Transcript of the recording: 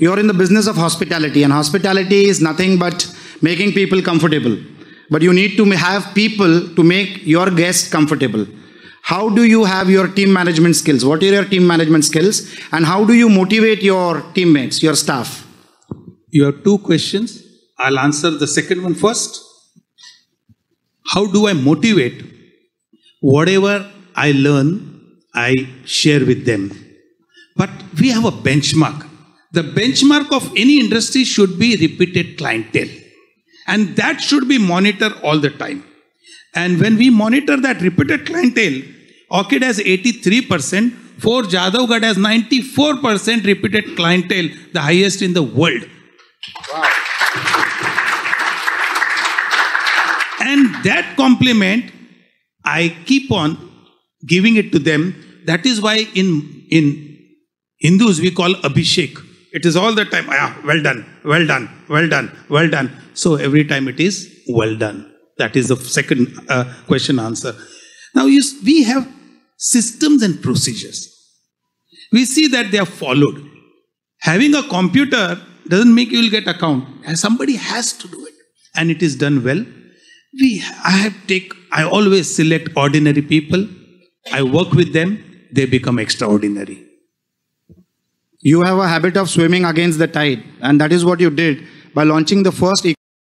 You're in the business of hospitality, and hospitality is nothing but making people comfortable. But you need to have people to make your guests comfortable. How do you have your team management skills? What are your team management skills? And how do you motivate your teammates, your staff? You have two questions. I'll answer the second one first. How do I motivate? Whatever I learn, I share with them. But we have a benchmark. The benchmark of any industry should be repeated clientele. And that should be monitored all the time. And when we monitor that repeated clientele, Orchid has 83%, Fort Jadhavgadh has 94% repeated clientele, the highest in the world. Wow. And that compliment, I keep on giving it to them. That is why in, in Hindus we call Abhishek. It is all the time, ah, well done, well done, well done, well done. So every time it is well done. That is the second uh, question answer. Now you, we have systems and procedures. We see that they are followed. Having a computer doesn't make you will get account. Somebody has to do it. And it is done well. We I have take I always select ordinary people. I work with them, they become extraordinary. You have a habit of swimming against the tide, and that is what you did by launching the first